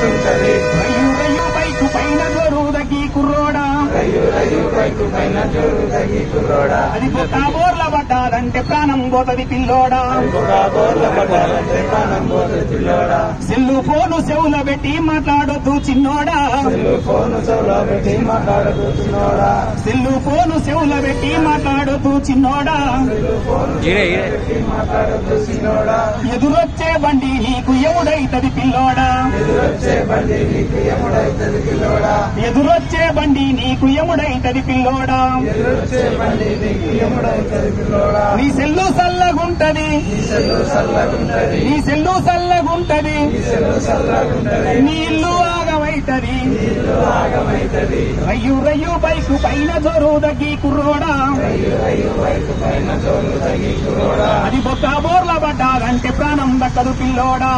అందిస్తుంటది రయ్యు రయ్యు bike పైన జోరుదగి కుర్రోడా. రయ్యు రయ్యు bike పైన జోరు తగి కుర్రోడా. అది పొట్ట బోర్ల పడ్డాదంటే ప్రాణం పోతది పిల్లోడా. బోర్ల పడ్డాలంటే ప్రాణం పోతుంది పిల్లోడా. సెల్లు ఫోను చెవుల పెట్టి మాట్లాడొద్దు చిన్నోడా. సెల్లు ఫోన్ చెవులో పెట్టి మాట్లాడుతున్నాడా సెల్లు ఫోను చెవుల పెట్టి మాట్లాడొద్దు చిన్నోడా. ఎదురొచ్చే బండి నీకు ఎవడైతది పిల్లోడా. ఎదురొచ్చే బండి నీకు ఎముడైతుంది పిల్లోడా? నీ సెల్లు సల్లగుంటది. నీ సెల్లు సల్లగుంటది. నీ ఇల్లు ఆగమైతది. రయ్యు రయ్యు బైకు పైన జోరు దగ్గి కుర్రోడా? అది బొక్క బోర్ల పడ్డాదంటే ప్రాణం దక్కదు పిల్లోడా?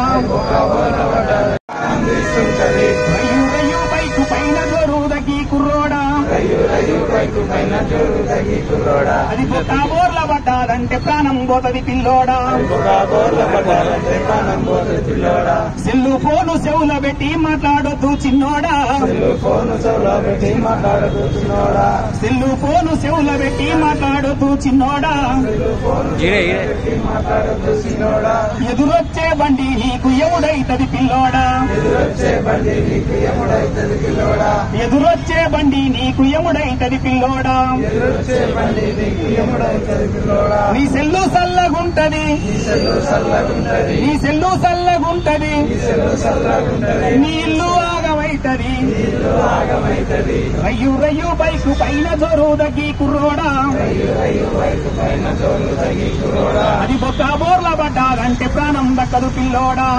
అది బొక్క బోర్ల పడ్డాదంటే ప్రాణం పోతది పిల్లోడా. ఒక బోర్ల పడ్డాలంటే ప్రాణం పోతుంది పిల్లోడా సెల్లు ఫోను చెవుల పెట్టి మాట్లాడొద్దు చిన్నోడా. సెల్లు ఫోన్ చెవులో పెట్టి మాట్లాడుతున్నాడా సెల్లు ఫోను చెవుల పెట్టి మాట్లాడొద్దు చిన్నోడా ఎదురొచ్చే బండి నీకు ఎవడైతది పిల్లోడా. ఎదురొచ్చే బండి నీకు ఎముడైతుంది పిల్లోడా. ఎదురొచ్చే బండి నీకు ఎముడైతది పిల్లోడా. నీ సెల్లు సల్లగుంటది. నీ సెల్లు సల్లగుంటది. నీ ఇల్లు ఆగమైతది. రయ్యు రయ్యు బైకు పైన జోరు దగ్గి కుర్రోడా. అది బొక్క బోర్ల పడ్డాదంటే ప్రాణం దక్కదు పిల్లోడా.